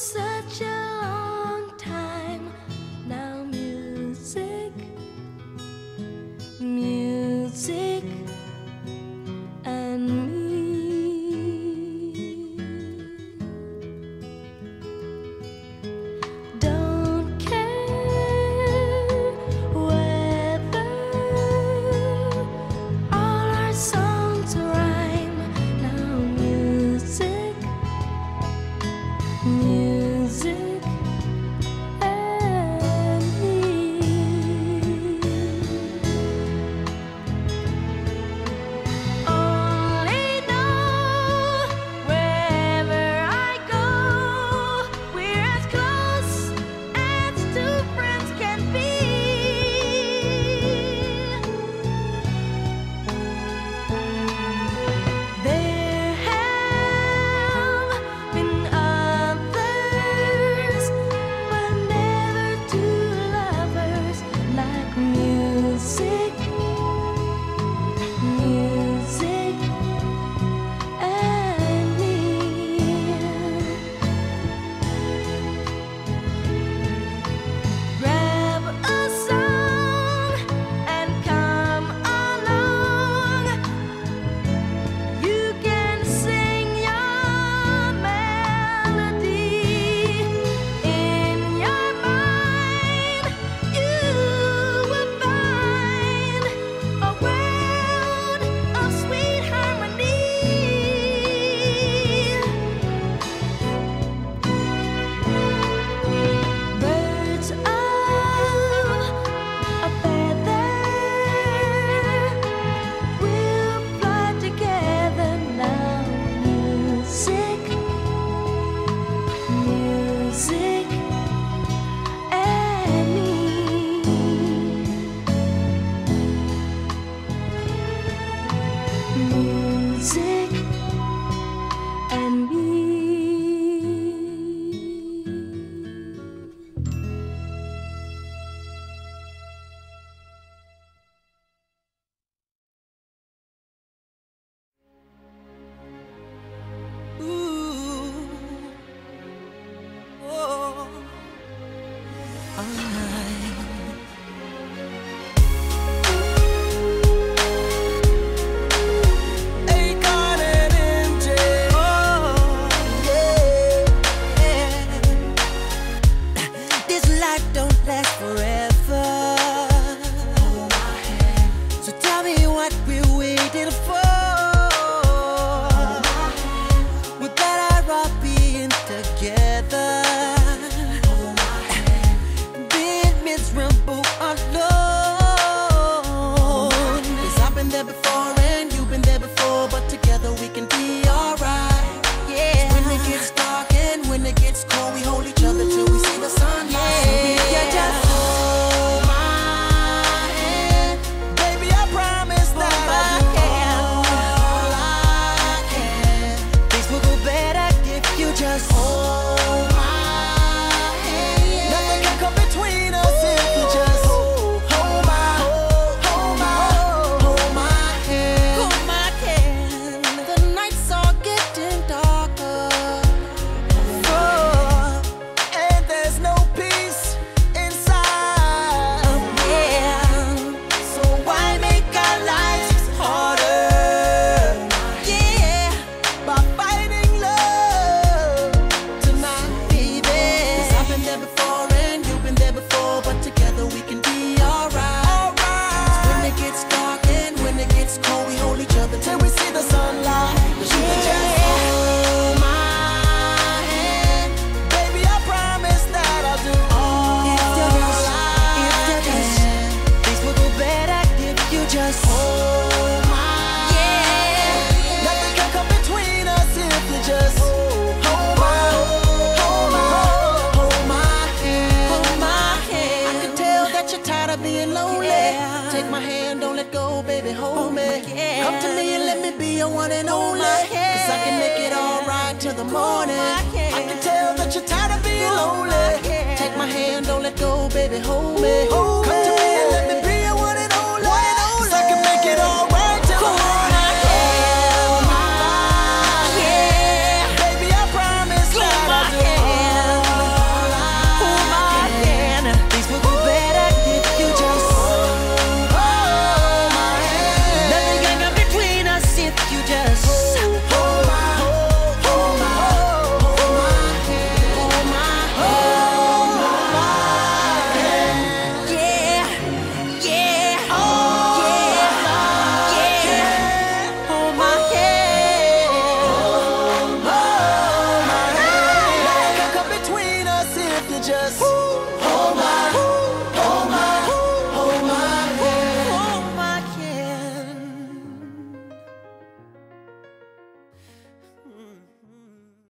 yourself. don't let go, baby, hold oh me. Come to me and let me be your one and oh only. Cause I can make it all right till the morning. Oh I can tell that you're tired of being lonely. Take my hand, don't let go, baby, hold